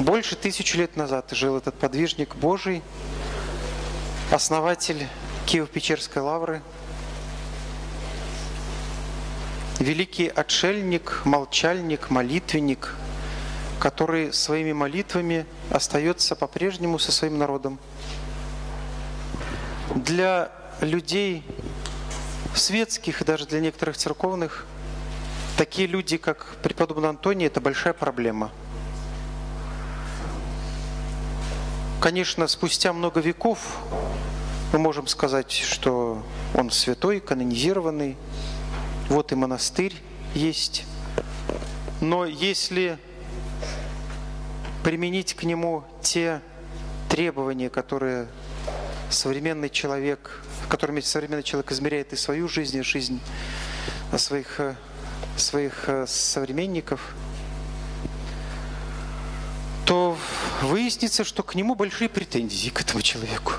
Больше тысячи лет назад жил этот подвижник Божий, основатель Киево-Печерской лавры, великий отшельник, молчальник, молитвенник, который своими молитвами остается по-прежнему со своим народом. Для людей светских и даже для некоторых церковных такие люди, как преподобный Антоний, это большая проблема – Конечно, спустя много веков мы можем сказать, что он святой, канонизированный, вот и монастырь есть. Но если применить к нему те требования, которые современный человек, которыми современный человек измеряет и свою жизнь, и жизнь своих, своих современников – то выяснится, что к нему большие претензии, к этому человеку.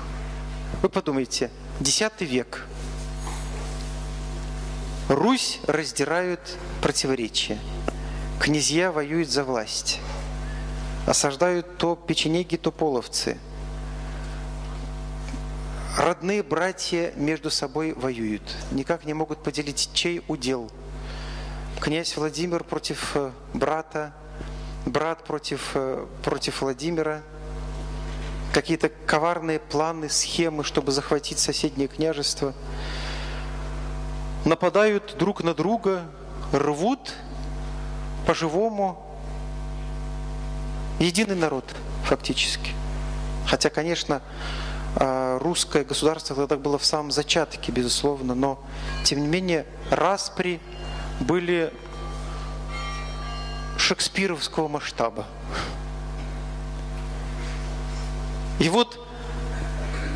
Вы подумайте, X век. Русь раздирают противоречия. Князья воюют за власть. Осаждают то печенеги, то половцы. Родные братья между собой воюют. Никак не могут поделить, чей удел. Князь Владимир против э, брата брат против, э, против Владимира, какие-то коварные планы, схемы, чтобы захватить соседнее княжество. Нападают друг на друга, рвут по-живому. Единый народ, фактически. Хотя, конечно, э, русское государство тогда было в самом зачатке, безусловно, но, тем не менее, распри были шекспировского масштаба. И вот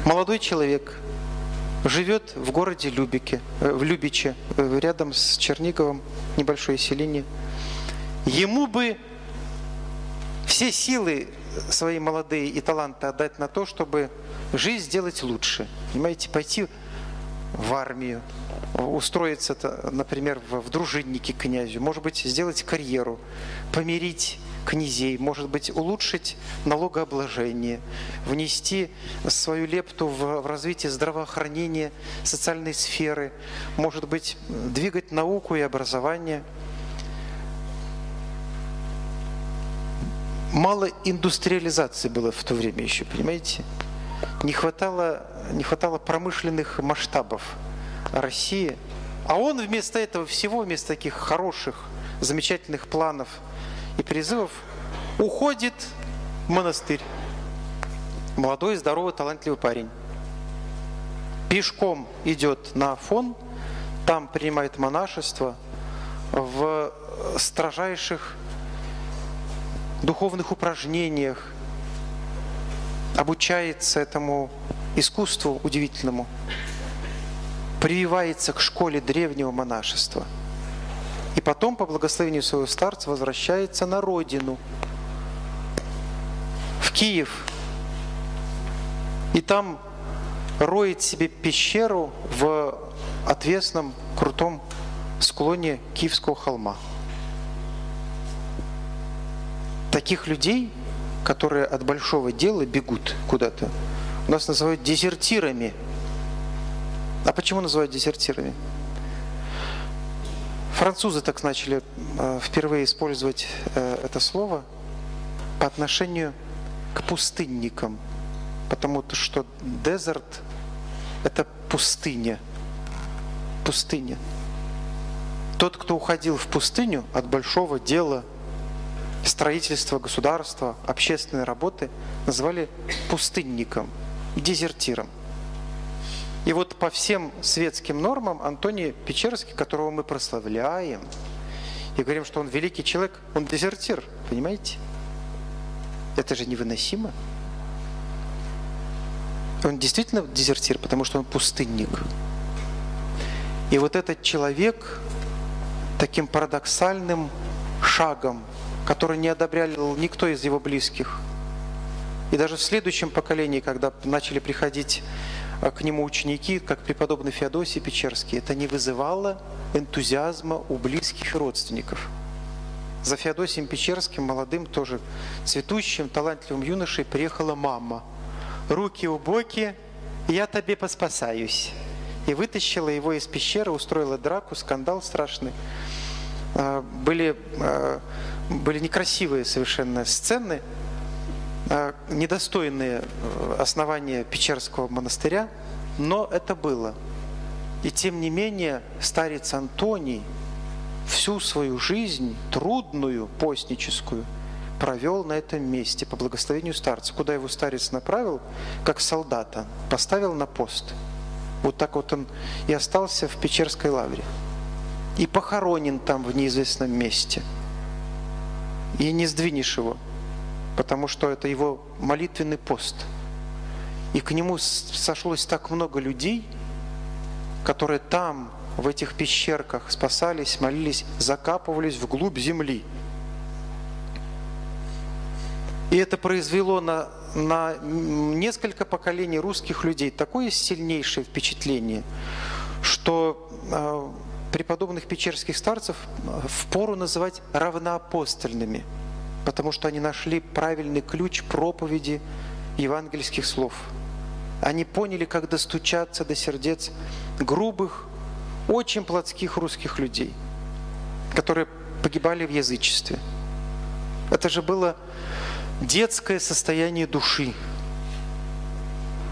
молодой человек живет в городе Любике, э, в Любиче, э, рядом с Черниговым, небольшое селение. Ему бы все силы свои молодые и таланты отдать на то, чтобы жизнь сделать лучше. Понимаете, пойти в армию, устроиться, например, в дружинники князю, может быть, сделать карьеру, помирить князей, может быть, улучшить налогообложение, внести свою лепту в, в развитие здравоохранения, социальной сферы, может быть, двигать науку и образование. Мало индустриализации было в то время еще, понимаете? Не хватало, не хватало промышленных масштабов России. А он вместо этого всего, вместо таких хороших, замечательных планов и призывов, уходит в монастырь. Молодой, здоровый, талантливый парень. Пешком идет на Афон, там принимает монашество в строжайших духовных упражнениях, обучается этому искусству удивительному прививается к школе древнего монашества. И потом, по благословению своего старца, возвращается на родину, в Киев. И там роет себе пещеру в отвесном, крутом склоне Киевского холма. Таких людей, которые от большого дела бегут куда-то, у нас называют дезертирами – а почему называют дезертирами? Французы так начали э, впервые использовать э, это слово по отношению к пустынникам, потому что дезерт – это пустыня. Пустыня. Тот, кто уходил в пустыню от большого дела, строительства государства, общественной работы, называли пустынником, дезертиром. И вот по всем светским нормам Антоний Печерский, которого мы прославляем, и говорим, что он великий человек, он дезертир, понимаете? Это же невыносимо. Он действительно дезертир, потому что он пустынник. И вот этот человек таким парадоксальным шагом, который не одобрял никто из его близких, и даже в следующем поколении, когда начали приходить а к нему ученики, как преподобный Феодосий Печерский, это не вызывало энтузиазма у близких родственников. за Феодосием Печерским, молодым, тоже цветущим, талантливым юношей, приехала мама. Руки у боки, я тебе поспасаюсь. И вытащила его из пещеры, устроила драку, скандал страшный. А, были, а, были некрасивые совершенно сцены, а, недостойные э, основания Печерского монастыря, но это было. И тем не менее старец Антоний всю свою жизнь, трудную, постническую, провел на этом месте по благословению старца. Куда его старец направил, как солдата, поставил на пост. Вот так вот он и остался в Печерской лавре. И похоронен там в неизвестном месте. И не сдвинешь его, потому что это его молитвенный пост. И к нему сошлось так много людей, которые там, в этих пещерках, спасались, молились, закапывались вглубь земли. И это произвело на, на несколько поколений русских людей такое сильнейшее впечатление, что э, преподобных печерских старцев впору называть равноапостольными, потому что они нашли правильный ключ проповеди евангельских слов – они поняли, как достучаться до сердец грубых, очень плотских русских людей, которые погибали в язычестве. Это же было детское состояние души.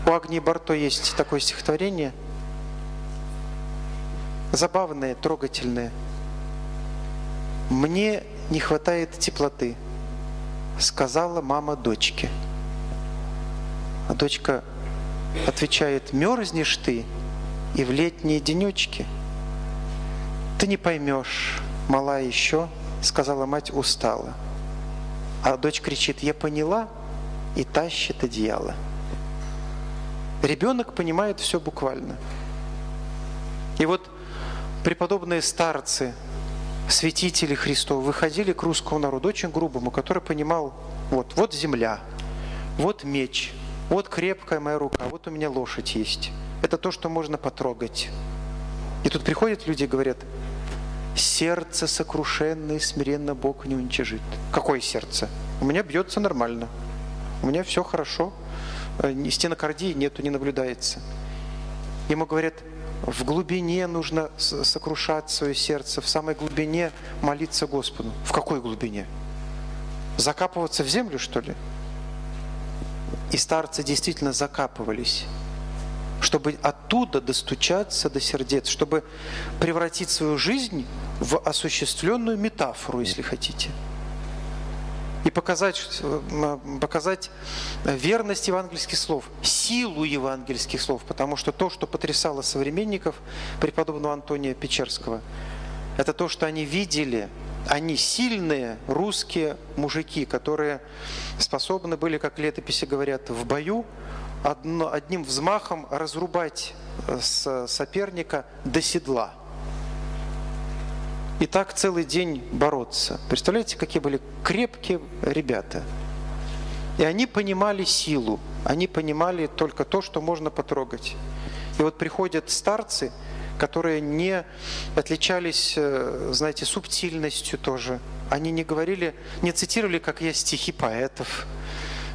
У Агнии Барто есть такое стихотворение, забавное, трогательное. «Мне не хватает теплоты», сказала мама дочке. А дочка отвечает, мерзнешь ты и в летние денечки. Ты не поймешь, мала еще, сказала мать, устала. А дочь кричит, я поняла, и тащит одеяло. Ребенок понимает все буквально. И вот преподобные старцы, святители Христов выходили к русскому народу очень грубому, который понимал, вот, вот земля, вот меч – вот крепкая моя рука, вот у меня лошадь есть. Это то, что можно потрогать. И тут приходят люди и говорят, сердце сокрушенное, смиренно Бог не уничижит. Какое сердце? У меня бьется нормально. У меня все хорошо. Э, стенокардии нету, не наблюдается. Ему говорят, в глубине нужно сокрушать свое сердце, в самой глубине молиться Господу. В какой глубине? Закапываться в землю, что ли? И старцы действительно закапывались, чтобы оттуда достучаться до сердец, чтобы превратить свою жизнь в осуществленную метафору, если хотите. И показать, показать верность евангельских слов, силу евангельских слов, потому что то, что потрясало современников преподобного Антония Печерского, это то, что они видели – они сильные русские мужики, которые способны были, как летописи говорят, в бою одно, одним взмахом разрубать э, соперника до седла. И так целый день бороться. Представляете, какие были крепкие ребята. И они понимали силу, они понимали только то, что можно потрогать. И вот приходят старцы – которые не отличались, э, знаете, субтильностью тоже. Они не говорили, не цитировали, как я, стихи поэтов,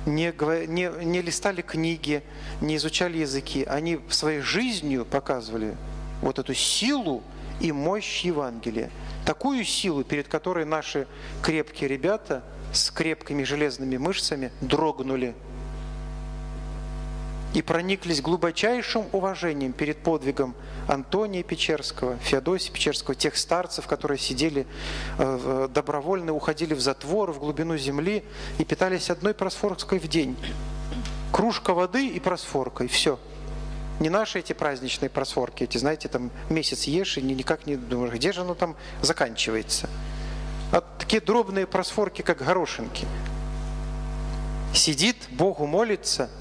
не, не, не листали книги, не изучали языки. Они своей жизнью показывали вот эту силу и мощь Евангелия. Такую силу, перед которой наши крепкие ребята с крепкими железными мышцами дрогнули и прониклись глубочайшим уважением перед подвигом Антония Печерского, Феодосия Печерского, тех старцев, которые сидели э, добровольно, уходили в затвор, в глубину земли и питались одной просфоркой в день. Кружка воды и просфорка, и все. Не наши эти праздничные просфорки, эти, знаете, там месяц ешь и никак не думаешь, где же оно там заканчивается. А такие дробные просфорки, как горошинки. Сидит, Богу молится –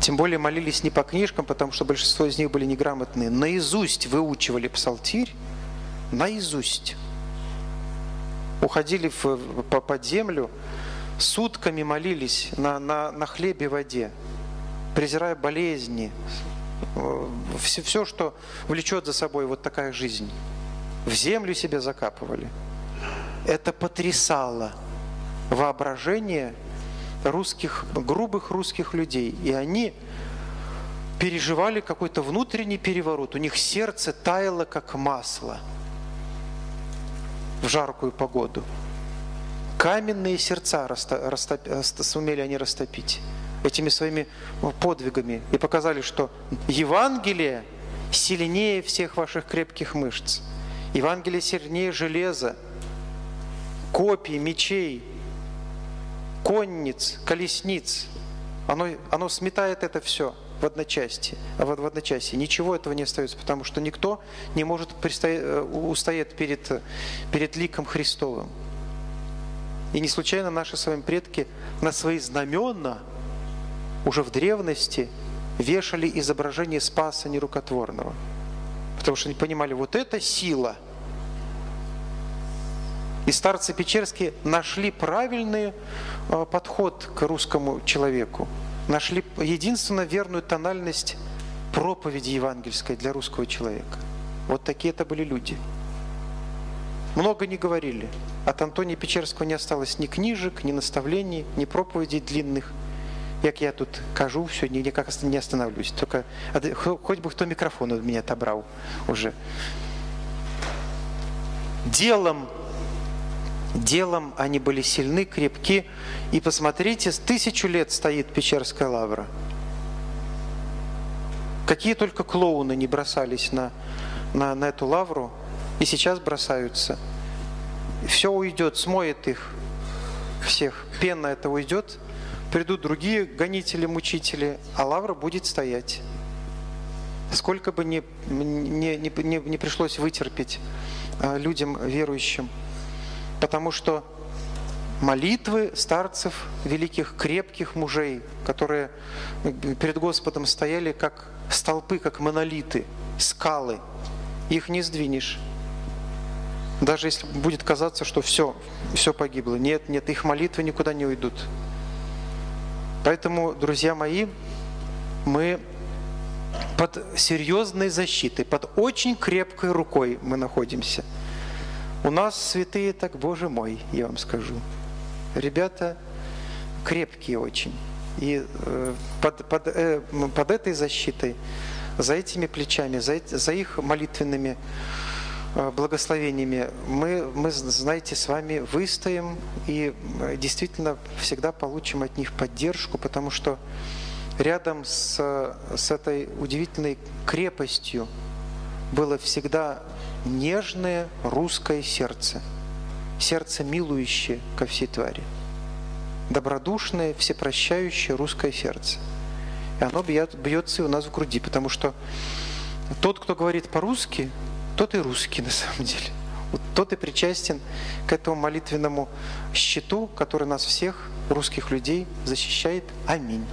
тем более молились не по книжкам, потому что большинство из них были неграмотные. Наизусть выучивали псалтирь, наизусть. Уходили в, по, под землю, сутками молились на, на, на хлебе воде, презирая болезни, все, все, что влечет за собой вот такая жизнь. В землю себя закапывали. это потрясало воображение русских, грубых русских людей. И они переживали какой-то внутренний переворот. У них сердце таяло, как масло в жаркую погоду. Каменные сердца растоп, растоп, сумели они растопить этими своими подвигами и показали, что Евангелие сильнее всех ваших крепких мышц. Евангелие сильнее железа, копий, мечей, конниц, колесниц. Оно, оно сметает это все в одночасье, в, в одночасье. Ничего этого не остается, потому что никто не может э, устоять перед, перед ликом Христовым. И не случайно наши с вами предки на свои знамена уже в древности вешали изображение Спаса Нерукотворного. Потому что они понимали, вот это сила. И старцы Печерские нашли правильный э, подход к русскому человеку. Нашли единственно верную тональность проповеди евангельской для русского человека. Вот такие это были люди. Много не говорили. От Антония Печерского не осталось ни книжек, ни наставлений, ни проповедей длинных – як я тут кажу, все, никак не остановлюсь. Только хоть бы кто микрофон от меня отобрал уже. Делом, делом они были сильны, крепки. И посмотрите, с тысячу лет стоит Печерская лавра. Какие только клоуны не бросались на, на, на эту лавру, и сейчас бросаются. Все уйдет, смоет их всех. Пена это уйдет, придут другие гонители, мучители, а лавра будет стоять. Сколько бы ни, не, не, не, не пришлось вытерпеть а, людям верующим. Потому что молитвы старцев, великих, крепких мужей, которые перед Господом стояли как столпы, как монолиты, скалы, их не сдвинешь. Даже если будет казаться, что все, все погибло. Нет, нет, их молитвы никуда не уйдут. Поэтому, друзья мои, мы под серьезной защитой, под очень крепкой рукой мы находимся. У нас святые так, Боже мой, я вам скажу. Ребята крепкие очень. И э, под, под, э, под этой защитой, за этими плечами, за, за их молитвенными благословениями мы, мы, знаете, с вами выстоим и э, действительно всегда получим от них поддержку, потому что рядом с, с этой удивительной крепостью было всегда нежное русское сердце, сердце милующее ко всей твари, добродушное, всепрощающее русское сердце. И оно бьется и у нас в груди, потому что тот, кто говорит по-русски, тот и русский на самом деле. Вот тот и причастен к этому молитвенному щиту, который нас всех, русских людей, защищает. Аминь.